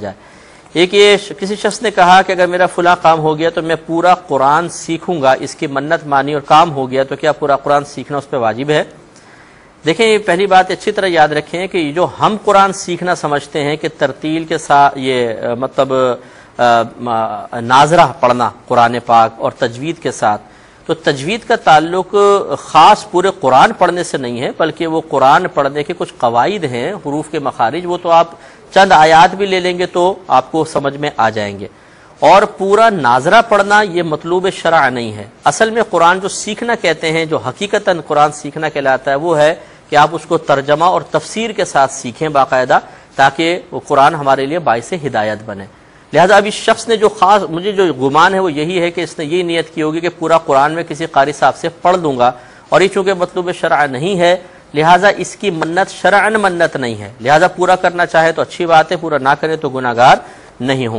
جائے۔ ایک یہ کسی شخص نے کہا کہ اگر میرا فلاں کام ہو گیا تو میں پورا قرآن سیکھوں گا، اس کی منت مانی اور کام ہو گیا تو کیا پورا قرآن سیکھنا اس پہ واجب ہے؟ دیکھیں، یہ پہلی بات اچھی طرح یاد رکھیں کہ جو ہم قرآن سیکھنا سمجھتے ہیں کہ ترتیل کے ساتھ یہ مطلب ناظرہ پڑھنا قرآن پاک اور تجوید کے ساتھ تو تجوید کا تعلق خاص پورے قرآن پڑھنے سے نہیں ہے، بلکہ وہ قرآن پڑھنے کے کچھ قواعد ہیں، حروف کے مخارج، وہ تو آپ چند آیات بھی لے لیں گے تو آپ کو سمجھ میں آ جائیں گے۔ اور پورا ناظرہ پڑھنا یہ مطلوب شرع نہیں ہے۔ اصل میں قرآن جو سیکھنا کہتے ہیں، جو حقیقتا قرآن سیکھنا کہلاتا ہے، وہ ہے کہ آپ اس کو ترجمہ اور تفسیر کے ساتھ سیکھیں باقاعدہ، تاکہ وہ قرآن ہمارے لیے باعث ہدایت بنے۔ لہذا اب اس شخص نے جو خاص مجھے جو گمان ہے وہ یہی ہے کہ اس نے یہ نیت کی ہوگی کہ پورا قرآن میں کسی قاری صاحب سے پڑھ لوں گا اور یہ چونکہ مطلوب شرع نہیں ہے، لہٰذا اس کی منت شرعن منت نہیں ہے۔ لہٰذا پورا کرنا چاہے تو اچھی بات ہے، پورا نہ کرے تو گناہ گار نہیں ہوں۔